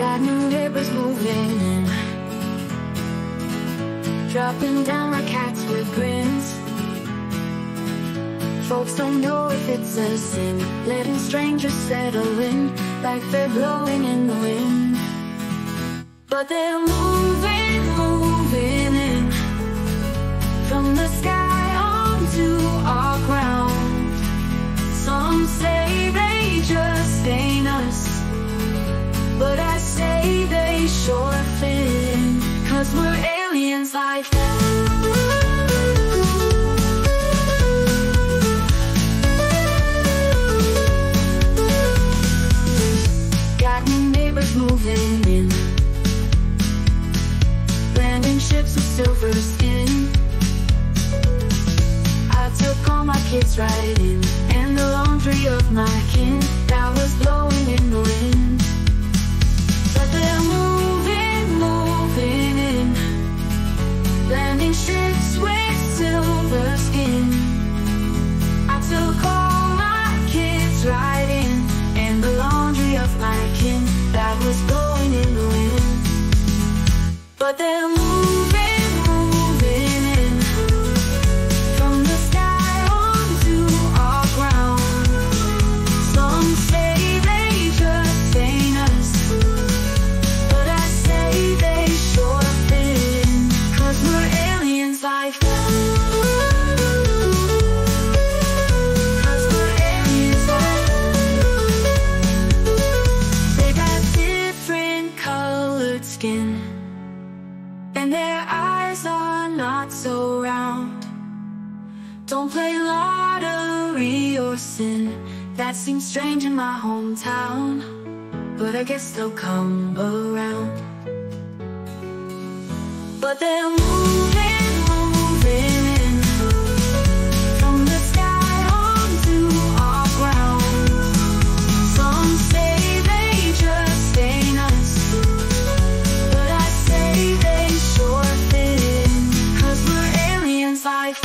Got new neighbors moving. In Dropping down like cats with grins. Folks don't know if it's a sin. Letting strangers settle in Like they're blowing in the wind. But they're moving, moving we're aliens new neighbors moving in. Landing ships silver skin. I took all my kids right in. And the laundry of my kin. That But Their eyes are not so round. Don't play lottery or sin. That seems strange in my hometown. But I guess they'll come around. But moving